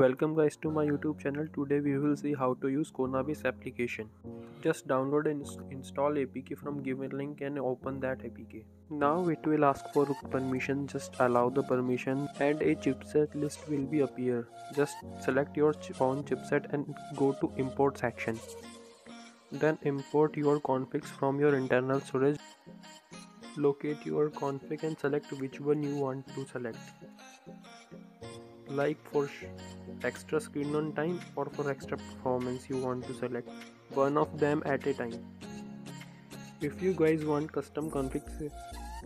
Welcome guys to my YouTube channel. Today we will see how to use KonaBess application. Just download and install APK from given link and open that APK. Now it will ask for permission. Just allow the permission and a chipset list will be appear. Just select your own chipset and go to import section. Then import your configs from your internal storage. Locate your config and select which one you want to select like for extra screen on time or for extra performance you want to select? One of them at a time. If you guys want custom configs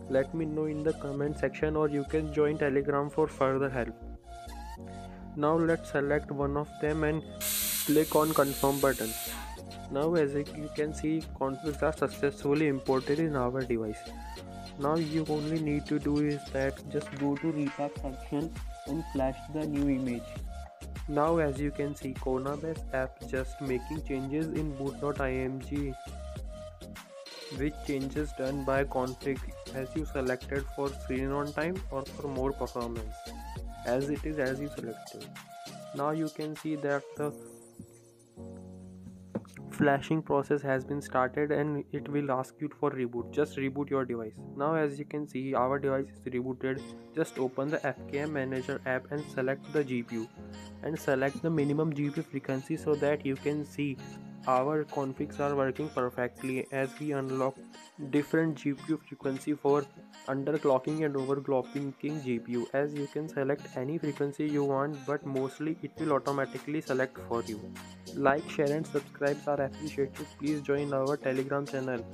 let me know in the comment section or you can join telegram for further help. Now let's select one of them and click on confirm button now as you can see configs are successfully imported in our device now you only need to do is that just go to repack section and flash the new image. Now as you can see KonaBess app just making changes in boot.img which changes done by config as you selected for screen on time or for more performance as it is as you selected. Now you can see that the flashing process has been started and it will ask you for reboot. Just reboot your device. Now as you can see our device is rebooted. Just open the fkm manager app and select the gpu and select the minimum gpu frequency so that you can see our configs are working perfectly as we unlock different GPU frequency for underclocking and overclocking GPU as you can select any frequency you want but mostly it will automatically select for you. Like, share and subscribe are appreciated. Please join our telegram channel.